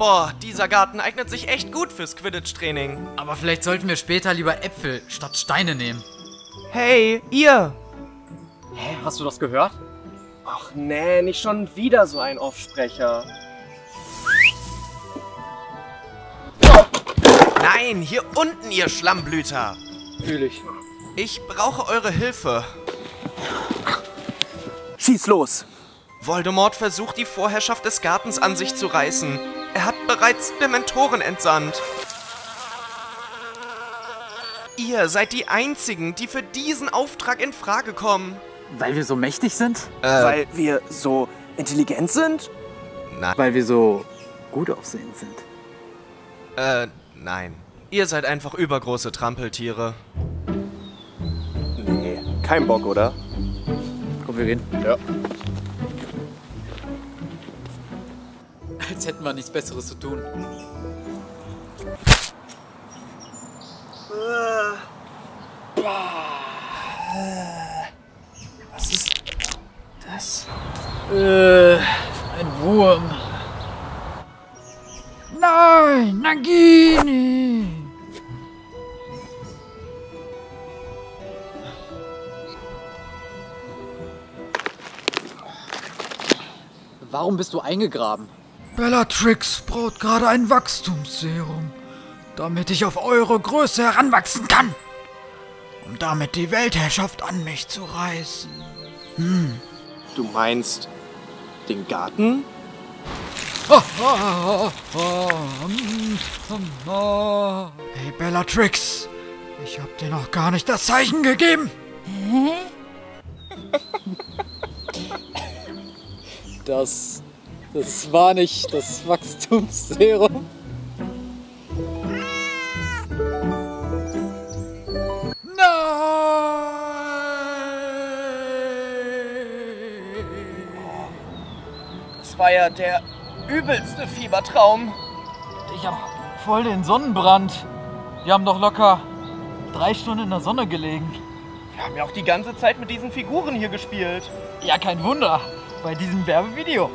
Boah, dieser Garten eignet sich echt gut fürs Quidditch-Training. Aber vielleicht sollten wir später lieber Äpfel statt Steine nehmen. Hey, ihr! Hä, hast du das gehört? Ach nee, nicht schon wieder so ein Offsprecher. Nein, hier unten, ihr Schlammblüter! Fühl ich. Ich brauche eure Hilfe. Schieß los! Voldemort versucht, die Vorherrschaft des Gartens an sich zu reißen. Er hat bereits Dementoren entsandt. Ihr seid die Einzigen, die für diesen Auftrag in Frage kommen. Weil wir so mächtig sind? Weil wir so intelligent sind? Weil wir so gut aussehend sind. Äh, nein. Ihr seid einfach übergroße Trampeltiere. Nee, kein Bock, oder? Komm, wir gehen. Ja. Als hätten wir nichts Besseres zu tun. Was ist das? Äh, ein Wurm. Nein, Nagini! Warum bist du eingegraben? Bellatrix braut gerade ein Wachstumsserum, damit ich auf eure Größe heranwachsen kann. Um damit die Weltherrschaft an mich zu reißen. Du meinst den Garten? Hey Bellatrix, ich hab dir noch gar nicht das Zeichen gegeben. Das. Das war nicht das Wachstumsserum. Nein! Das war ja der übelste Fiebertraum. Ich hab voll den Sonnenbrand. Wir haben doch locker drei Stunden in der Sonne gelegen. Wir haben ja auch die ganze Zeit mit diesen Figuren hier gespielt. Ja, kein Wunder. Bei diesem Werbevideo.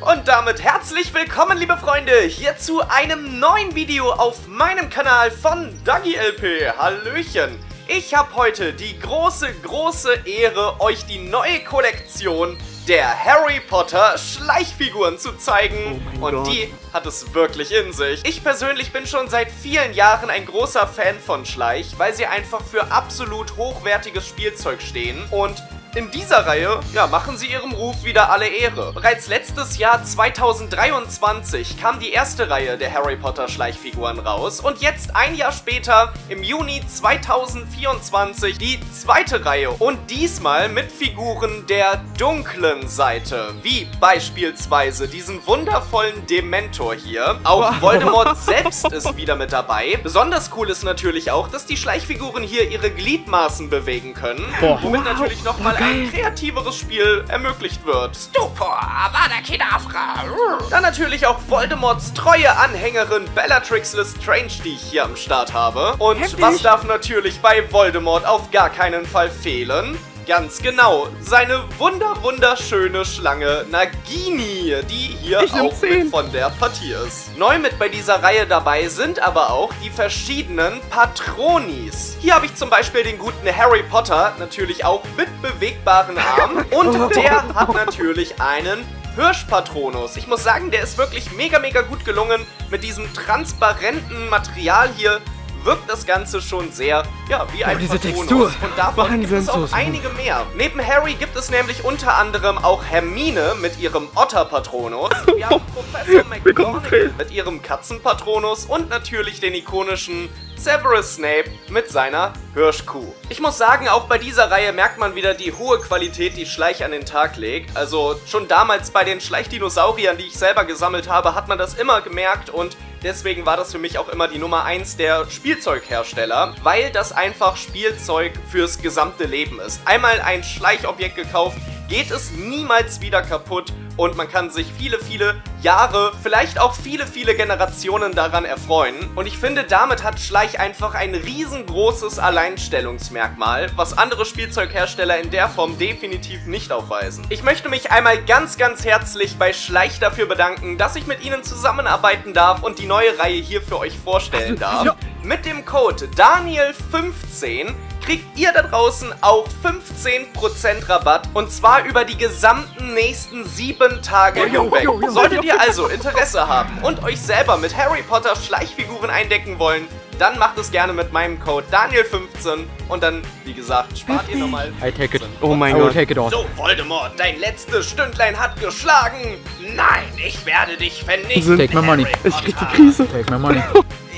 Und damit herzlich willkommen, liebe Freunde, hier zu einem neuen Video auf meinem Kanal von Dagi LP. Hallöchen! Ich habe heute die große, große Ehre, euch die neue Kollektion der Harry Potter Schleichfiguren zu zeigen. Und die hat es wirklich in sich. Ich persönlich bin schon seit vielen Jahren ein großer Fan von Schleich, weil sie einfach für absolut hochwertiges Spielzeug stehen. Und in dieser Reihe, ja, machen sie ihrem Ruf wieder alle Ehre. Bereits letztes Jahr 2023 kam die erste Reihe der Harry Potter Schleichfiguren raus und jetzt ein Jahr später, im Juni 2024, die zweite Reihe und diesmal mit Figuren der dunklen Seite, wie beispielsweise diesen wundervollen Dementor hier. Auch Voldemort selbst ist wieder mit dabei. Besonders cool ist natürlich auch, dass die Schleichfiguren hier ihre Gliedmaßen bewegen können, womit natürlich nochmal ein kreativeres Spiel ermöglicht wird. Stupor, Avada Kedavra. Dann natürlich auch Voldemorts treue Anhängerin Bellatrix Lestrange, die ich hier am Start habe. Und was darf natürlich bei Voldemort auf gar keinen Fall fehlen? Ganz genau, seine wunder wunderschöne Schlange Nagini, die hier auch mit von der Partie ist. Neu mit bei dieser Reihe dabei sind aber auch die verschiedenen Patronis. Hier habe ich zum Beispiel den guten Harry Potter, natürlich auch mit bewegbaren Armen und der hat natürlich einen Hirschpatronus. Ich muss sagen, der ist wirklich mega, mega gut gelungen. Mit diesem transparenten Material hier wirkt das Ganze schon sehr, ja, wie ein diese Patronus. Textur. Und davon gibt es Wahnsinn, auch einige mehr. Neben Harry gibt es nämlich unter anderem auch Hermine mit ihrem Otterpatronus. Wir haben Professor McGonagall mit ihrem Katzenpatronus und natürlich den ikonischen Severus Snape mit seiner Hirschkuh. Ich muss sagen, auch bei dieser Reihe merkt man wieder die hohe Qualität, die Schleich an den Tag legt. Also schon damals bei den Schleichdinosauriern, die ich selber gesammelt habe, hat man das immer gemerkt und deswegen war das für mich auch immer die Nummer 1 der Spielzeughersteller, weil das einfach Spielzeug fürs gesamte Leben ist. Einmal ein Schleichobjekt gekauft, geht es niemals wieder kaputt und man kann sich viele, viele Jahre, vielleicht auch viele, viele Generationen daran erfreuen. Und ich finde, damit hat Schleich einfach ein riesengroßes Alleinstellungsmerkmal, was andere Spielzeughersteller in der Form definitiv nicht aufweisen. Ich möchte mich einmal ganz, ganz herzlich bei Schleich dafür bedanken, dass ich mit ihnen zusammenarbeiten darf und die neue Reihe hier für euch vorstellen darf. Mit dem Code Daniel15 kriegt ihr da draußen auch 15% Rabatt und zwar über die gesamten nächsten sieben Tage hinweg. Solltet ihr also Interesse haben und euch selber mit Harry Potter Schleichfiguren eindecken wollen, dann macht es gerne mit meinem Code Daniel15 und dann, wie gesagt, spart ihr nochmal. I take it. Oh mein Gott. take it all. So, Voldemort, dein letztes Stündlein hat geschlagen. Nein, ich werde dich vernichten. Take my money. Ich krieg die. Krise. Take my money.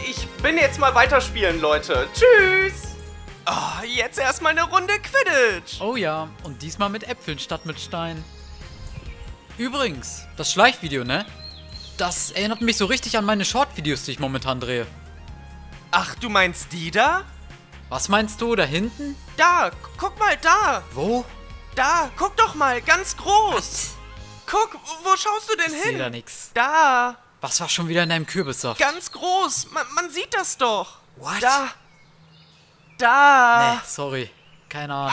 Ich bin jetzt mal weiterspielen, Leute. Tschüss. Oh, jetzt erstmal eine Runde Quidditch. Oh ja, und diesmal mit Äpfeln statt mit Stein. Übrigens, das Schleichvideo, ne? Das erinnert mich so richtig an meine Short-Videos, die ich momentan drehe. Ach, du meinst die da? Was meinst du, da hinten? Da, guck mal da. Wo? Da, guck doch mal, ganz groß. Guck, wo schaust du denn Ich seh da nix. Da, Was war schon wieder in deinem Kürbissaft? ganz groß. Man, man sieht das doch. What? Da. Da. Nee, sorry. Keine Ahnung.